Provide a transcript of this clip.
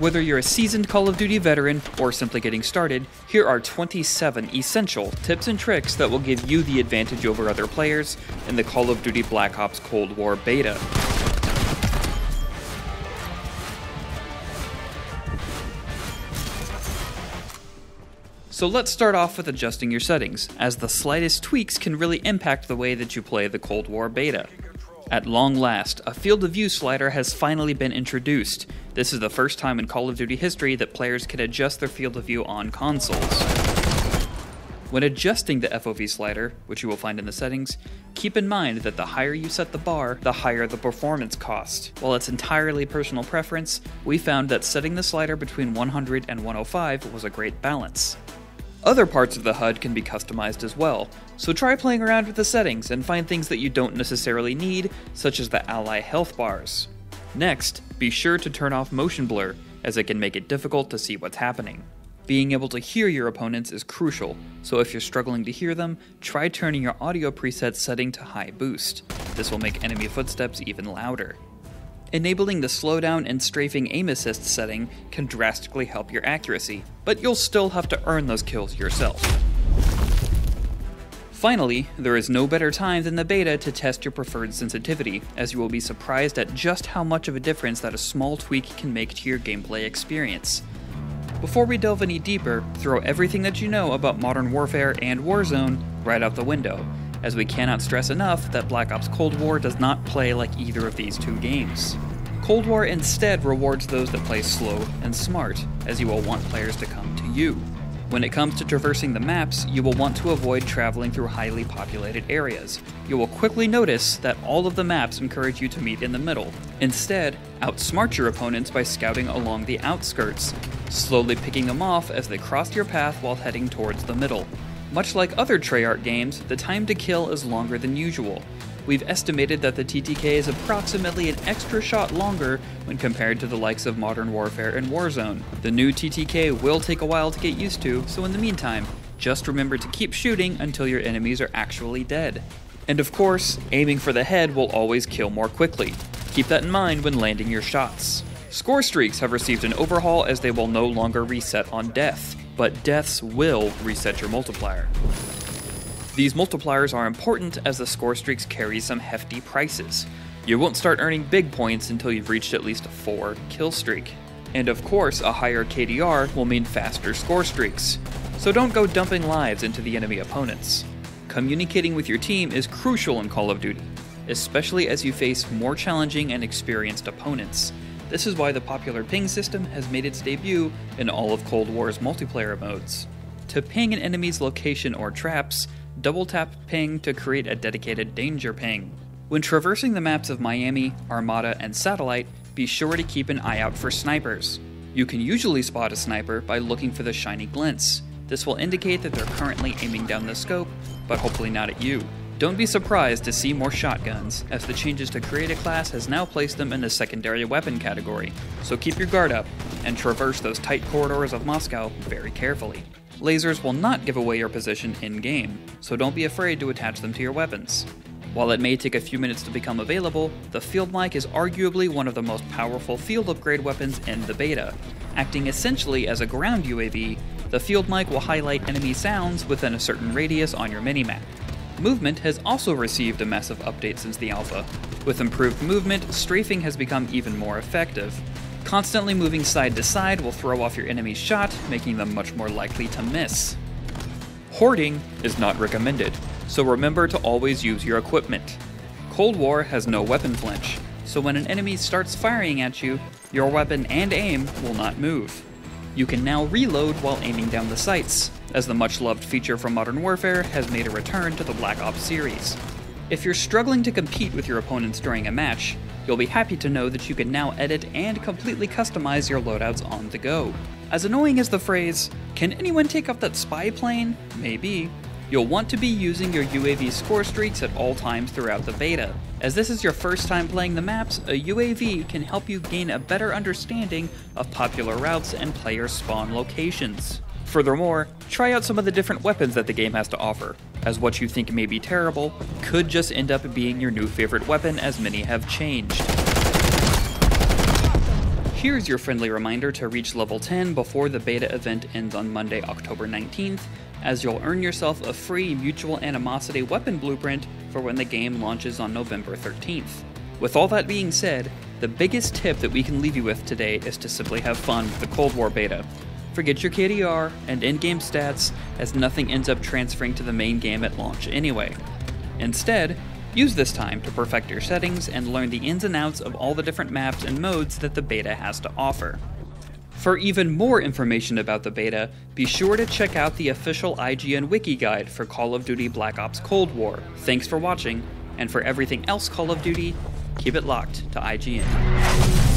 Whether you're a seasoned Call of Duty veteran or simply getting started, here are 27 essential tips and tricks that will give you the advantage over other players in the Call of Duty Black Ops Cold War beta. So let's start off with adjusting your settings, as the slightest tweaks can really impact the way that you play the Cold War beta. At long last, a field of view slider has finally been introduced. This is the first time in Call of Duty history that players can adjust their field of view on consoles. When adjusting the FOV slider, which you will find in the settings, keep in mind that the higher you set the bar, the higher the performance cost. While it's entirely personal preference, we found that setting the slider between 100 and 105 was a great balance. Other parts of the HUD can be customized as well, so try playing around with the settings and find things that you don't necessarily need, such as the ally health bars. Next, be sure to turn off motion blur, as it can make it difficult to see what's happening. Being able to hear your opponents is crucial, so if you're struggling to hear them, try turning your audio preset setting to high boost. This will make enemy footsteps even louder. Enabling the slowdown and strafing aim assist setting can drastically help your accuracy, but you'll still have to earn those kills yourself. Finally, there is no better time than the beta to test your preferred sensitivity, as you will be surprised at just how much of a difference that a small tweak can make to your gameplay experience. Before we delve any deeper, throw everything that you know about Modern Warfare and Warzone right out the window, as we cannot stress enough that Black Ops Cold War does not play like either of these two games. Cold War instead rewards those that play slow and smart, as you will want players to come to you. When it comes to traversing the maps, you will want to avoid traveling through highly populated areas. You will quickly notice that all of the maps encourage you to meet in the middle. Instead, outsmart your opponents by scouting along the outskirts, slowly picking them off as they cross your path while heading towards the middle. Much like other Treyarch games, the time to kill is longer than usual. We've estimated that the TTK is approximately an extra shot longer when compared to the likes of Modern Warfare and Warzone. The new TTK will take a while to get used to, so in the meantime, just remember to keep shooting until your enemies are actually dead. And of course, aiming for the head will always kill more quickly. Keep that in mind when landing your shots. Score streaks have received an overhaul as they will no longer reset on death but deaths will reset your multiplier. These multipliers are important as the score streaks carry some hefty prices. You won't start earning big points until you've reached at least a 4 kill streak. And of course, a higher KDR will mean faster score streaks. So don't go dumping lives into the enemy opponents. Communicating with your team is crucial in Call of Duty, especially as you face more challenging and experienced opponents. This is why the popular ping system has made its debut in all of Cold War's multiplayer modes. To ping an enemy's location or traps, double tap ping to create a dedicated danger ping. When traversing the maps of Miami, Armada, and Satellite, be sure to keep an eye out for snipers. You can usually spot a sniper by looking for the shiny glints. This will indicate that they're currently aiming down the scope, but hopefully not at you. Don't be surprised to see more shotguns, as the changes to Create a Class has now placed them in the secondary weapon category, so keep your guard up and traverse those tight corridors of Moscow very carefully. Lasers will not give away your position in game, so don't be afraid to attach them to your weapons. While it may take a few minutes to become available, the Field Mic is arguably one of the most powerful field upgrade weapons in the beta. Acting essentially as a ground UAV, the Field Mic will highlight enemy sounds within a certain radius on your minimap. Movement has also received a massive update since the alpha. With improved movement, strafing has become even more effective. Constantly moving side to side will throw off your enemy's shot, making them much more likely to miss. Hoarding is not recommended, so remember to always use your equipment. Cold War has no weapon flinch, so when an enemy starts firing at you, your weapon and aim will not move. You can now reload while aiming down the sights, as the much loved feature from Modern Warfare has made a return to the Black Ops series. If you're struggling to compete with your opponents during a match, you'll be happy to know that you can now edit and completely customize your loadouts on the go. As annoying as the phrase, can anyone take off that spy plane? Maybe. You'll want to be using your UAV score streaks at all times throughout the beta. As this is your first time playing the maps, a UAV can help you gain a better understanding of popular routes and player spawn locations. Furthermore, try out some of the different weapons that the game has to offer, as what you think may be terrible could just end up being your new favorite weapon as many have changed. Here's your friendly reminder to reach level 10 before the beta event ends on Monday, October 19th, as you'll earn yourself a free Mutual Animosity weapon blueprint for when the game launches on November 13th. With all that being said, the biggest tip that we can leave you with today is to simply have fun with the Cold War beta. Forget your KDR and in game stats, as nothing ends up transferring to the main game at launch anyway. Instead, use this time to perfect your settings and learn the ins and outs of all the different maps and modes that the beta has to offer. For even more information about the beta, be sure to check out the official IGN wiki guide for Call of Duty Black Ops Cold War. Thanks for watching, and for everything else Call of Duty, keep it locked to IGN.